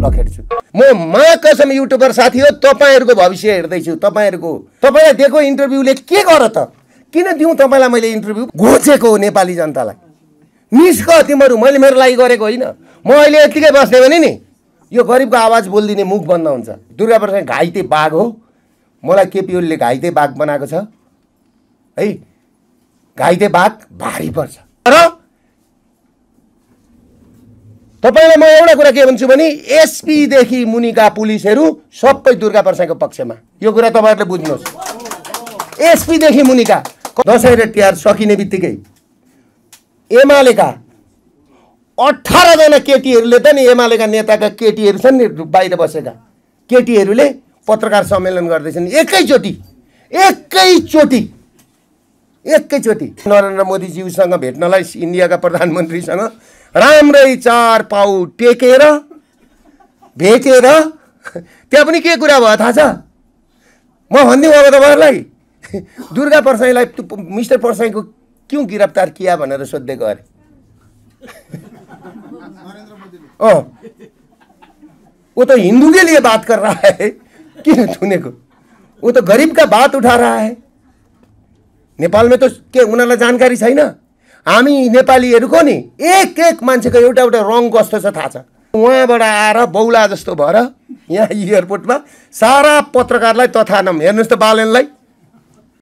लखेट्छु। म मा कसम युट्युबर साथी हो तपाईँहरूको भविष्य हेर्दैछु। तपाईँहरूको तपाईँलाई दिएको इन्टरभ्यूले के गर त? किन दिउँ तपाईँलाई मैले इन्टरभ्यू? घोचेको हो नेपाली जनतालाई। निस्क तिमीहरू मैले मेरो लागि गरेको होइन। म अहिले यत्तिकै बस्ने भने नि यो गरिबको आवाज बोलिदिने मुख बन्द हुन्छ। दुर्गा प्रसाद घाइते बाघ हो। मलाई केपी ओलीले घाइते बाघ बनाएको छ। है? घाइते बाघ भारी पर्छ। र तपाईँलाई म एउटा कुरा के भन्छु भने एसपीदेखि मुनिका पुलिसहरू सबै दुर्गा प्रसादको पक्षमा। यो कुरा तपाईँहरूले बुझ्नुहोस्। एसपीदेखि मुनिका दसैँ र तिहार सकिने बित्तिकै एमालेका अठारजना केटीहरूले त नि एमालेका नेताका केटीहरू छन् नि बाहिर बसेका। केटीहरूले पत्रकार सम्मेलन गर्दैछन्। एकैचोटि एकैचोटि एकैचोटि नरेन्द्र मोदीज्यूसँग भेट्नलाई इन्डियाका प्रधानमन्त्रीसँग राम्रै चार पाउ टेकेर भेटेर त्यहाँ पनि के कुरा भयो थाहा छ? म भनिदिउँ अब तपाईँहरूलाई दुर्गा पर्साईलाई मिस्टर पर्साईको क्यों गिरफ्तार किया भनेर सोध्दै गरे अँ। वो तो हिंदू के लिए बात कर रहा है किन थुनेको वो तो गरीब का बात उठा रहा है। नेपालमा त के उनीहरूलाई जानकारी छैन? हामी नेपालीहरूको नि एक एक मान्छेको एउटा एउटा रङ कस्तो छ थाहा छ। उहाँबाट आएर बौला जस्तो भएर यहाँ एयरपोर्टमा सारा पत्रकारलाई तथा नाम हेर्नुहोस् त बालनलाई।